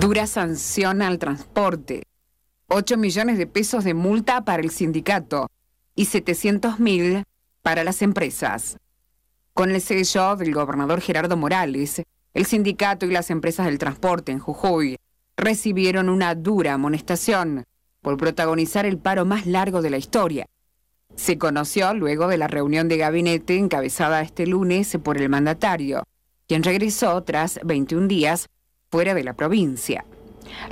Dura sanción al transporte. 8 millones de pesos de multa para el sindicato y 700 mil para las empresas. Con el sello del gobernador Gerardo Morales, el sindicato y las empresas del transporte en Jujuy recibieron una dura amonestación por protagonizar el paro más largo de la historia. Se conoció luego de la reunión de gabinete encabezada este lunes por el mandatario, quien regresó tras 21 días fuera de la provincia.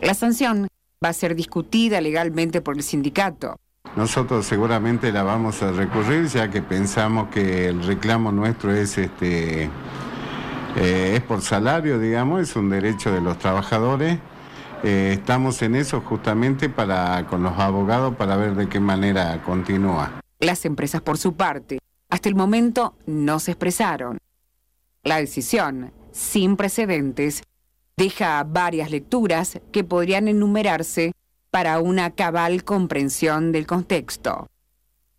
La sanción va a ser discutida legalmente por el sindicato. Nosotros seguramente la vamos a recurrir ya que pensamos que el reclamo nuestro es este eh, es por salario, digamos, es un derecho de los trabajadores. Eh, estamos en eso justamente para con los abogados para ver de qué manera continúa. Las empresas por su parte, hasta el momento no se expresaron. La decisión, sin precedentes, deja varias lecturas que podrían enumerarse para una cabal comprensión del contexto.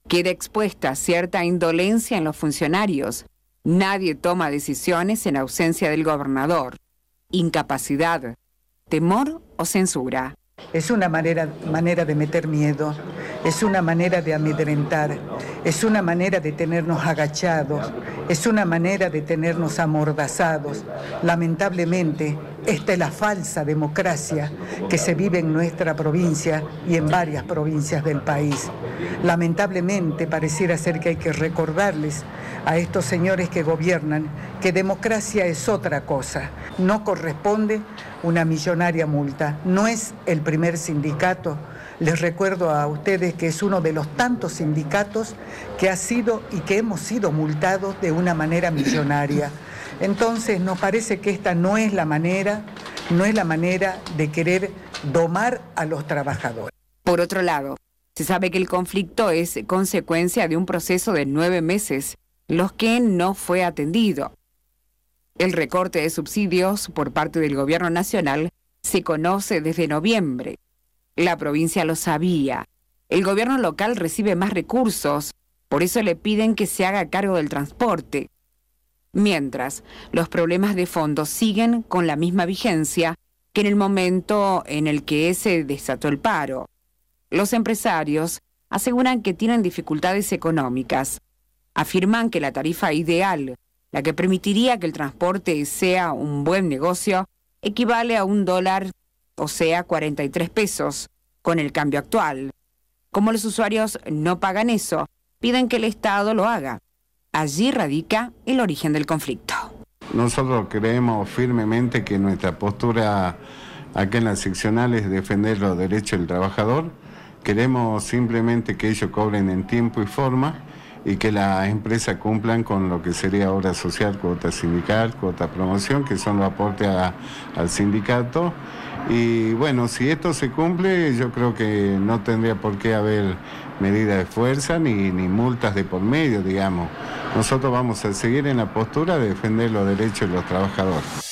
Queda expuesta cierta indolencia en los funcionarios. Nadie toma decisiones en ausencia del gobernador. Incapacidad, temor o censura. Es una manera, manera de meter miedo, es una manera de amedrentar, es una manera de tenernos agachados, es una manera de tenernos amordazados. Lamentablemente, esta es la falsa democracia que se vive en nuestra provincia y en varias provincias del país. Lamentablemente, pareciera ser que hay que recordarles a estos señores que gobiernan que democracia es otra cosa. No corresponde una millonaria multa. No es el primer sindicato les recuerdo a ustedes que es uno de los tantos sindicatos que ha sido y que hemos sido multados de una manera millonaria. Entonces nos parece que esta no es la manera, no es la manera de querer domar a los trabajadores. Por otro lado, se sabe que el conflicto es consecuencia de un proceso de nueve meses, los que no fue atendido. El recorte de subsidios por parte del gobierno nacional se conoce desde noviembre. La provincia lo sabía. El gobierno local recibe más recursos, por eso le piden que se haga cargo del transporte. Mientras, los problemas de fondo siguen con la misma vigencia que en el momento en el que se desató el paro. Los empresarios aseguran que tienen dificultades económicas. Afirman que la tarifa ideal, la que permitiría que el transporte sea un buen negocio, equivale a un dólar o sea 43 pesos, con el cambio actual. Como los usuarios no pagan eso, piden que el Estado lo haga. Allí radica el origen del conflicto. Nosotros creemos firmemente que nuestra postura acá en la seccional es defender los derechos del trabajador. Queremos simplemente que ellos cobren en tiempo y forma y que las empresas cumplan con lo que sería obra social, cuota sindical, cuota promoción, que son los aportes al sindicato. Y bueno, si esto se cumple, yo creo que no tendría por qué haber medidas de fuerza ni, ni multas de por medio, digamos. Nosotros vamos a seguir en la postura de defender los derechos de los trabajadores.